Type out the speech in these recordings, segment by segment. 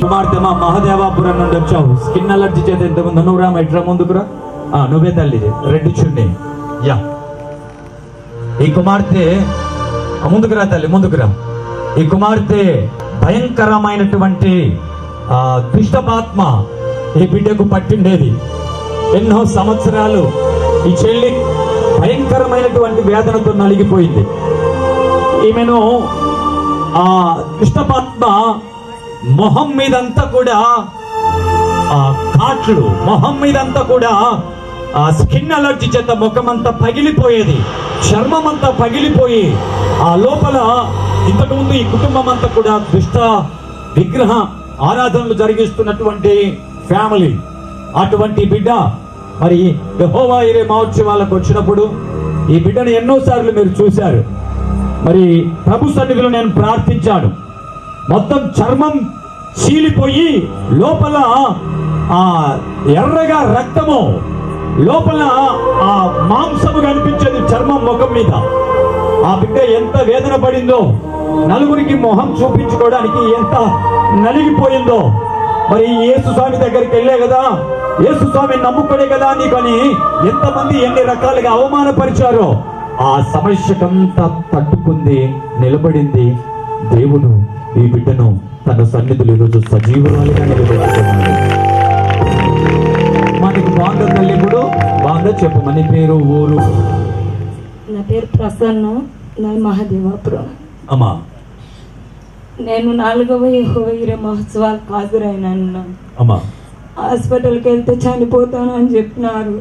కుమార్తె మా మహదేవాపురం నుండి వచ్చావు. స్కిన్ అలర్జీ చేత ఇంతకుముందు నువ్వు రా ఎట్రా ముందుకురా ఆ, నువ్వే తల్లి రెడ్ చున్ని. యా. ఈ కుమార్తె ఆ, ముందుకురా తల్లి ముందుకురా ఈ కుమార్తె భయంకరమైనటువంటి ఆ, దుష్టపాత్మ ఈ బిడ్డకు పట్టిండేది. ఎన్నో సంవత్సరాలు ఈ చెల్లి భయంకరమైనటువంటి వేదనతో నలిగిపోయింది. ఈమెను ఆ దుష్టపాత్మ మొహం మీదంతా కూడా ఆ కాట్లు మొహం మీదంతా కూడా ఆ స్కిన్ అలర్జీ చేత ముఖం అంతా పగిలిపోయేది చర్మం అంతా పగిలిపోయి ఆ లోపల ఇంతకుముందు ఈ కుటుంబం అంతా కూడా దుష్ట విగ్రహ ఆరాధనలు జరిగిస్తున్నటువంటి ఫ్యామిలీ. అటువంటి బిడ్డ మరి యహోవా ఇరే మహోత్సవాలకు వచ్చినప్పుడు ఈ బిడ్డను ఎన్నోసార్లు మీరు చూశారు. మరి ప్రభు సన్నిధిలో నేను ప్రార్థించాను. మొత్తం చర్మం చీలిపోయి లోపల ఆ ఎర్రగా రక్తము లోపల ఆ మాంసము కనిపించేది చర్మం ముఖం మీద. ఆ బిడ్డ ఎంత వేదన పడిందో నలుగురికి మొహం చూపించుకోవడానికి ఎంత నలిగిపోయిందో మరి యేసు స్వామి దగ్గరికి వెళ్ళే కదా? యేసు స్వామి నమ్ముకునే కదా నీకని ఎంతమంది ఎన్ని రకాలుగా అవమానపరిచారో ఆ సమస్యకంతా తట్టుకుంది నిలబడింది దేవుడు. ఈ బిడ్డను తన సన్నిధులు ఈరోజు సజీవురాలుగా నిలబెట్టుకున్నాడు. మనకు బాగుందా తల్లి ఇప్పుడు బాగుందా చెప్పు మన పేరు ఊరు. నా పేరు ప్రసన్న నా మహాదేవాపురం. అమ్మా. నేను నాలుగవ హోయిర మహోత్సవాలకు హాజరైనాను హాస్పిటల్కి వెళ్తే చనిపోతాను అని చెప్పినారు.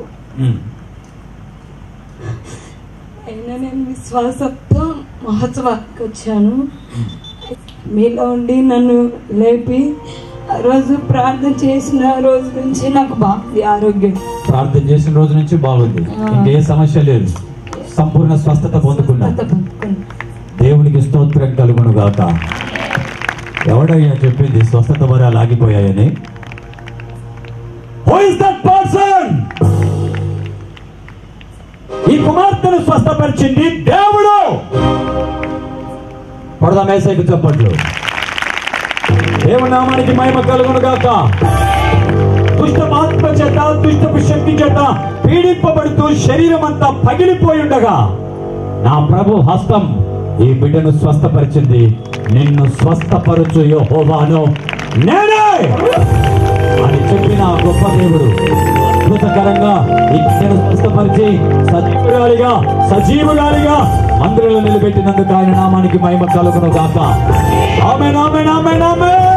అయినా నేను విశ్వాసంతో మహోత్సవానికి వచ్చాను. మీలో ఉండి నన్ను లేపి ఆ రోజు ప్రార్థన చేసిన రోజు నుంచి నాకు బాగుంది ఆరోగ్యం. ప్రార్థన చేసిన రోజు నుంచి బాగుంది. ఇంకే సమస్య లేదు. సంపూర్ణ స్వస్థత పొందుకున్నా. దేవునికి స్తోత్రం కలుగును గాక ఎవడయ్యా చెప్పింది? స్వస్థత వరాలు ఆగిపోయాయని ఈ కుమార్తెను స్వస్థపరిచింది దేవుడు. పొడదా మేసైకి చెప్పట్లు. నామానికి మహిమ కలుగును గాక. దుష్టమాత్మ చేత దుష్టపు శక్తి చేత పీడింపబడుతూ శరీరం అంతా పగిలిపోయి ఉండగా నా ప్రభు హస్తం ఈ బిడ్డను స్వస్థపరిచింది. నిన్ను స్వస్థపరచు యెహోవాను. నేనే! అని చెప్పిన ఆ గొప్ప దేవుడు అద్భుతకరంగా ఈ బిడ్డను స్వస్థపరిచి సజీవురాలిగా సజీవురాలిగా మందిరంలో నిలబెట్టినందుకు ఆయన నామానికి మహిమ కలుగును గాక. ఆమె నామే నామే నామే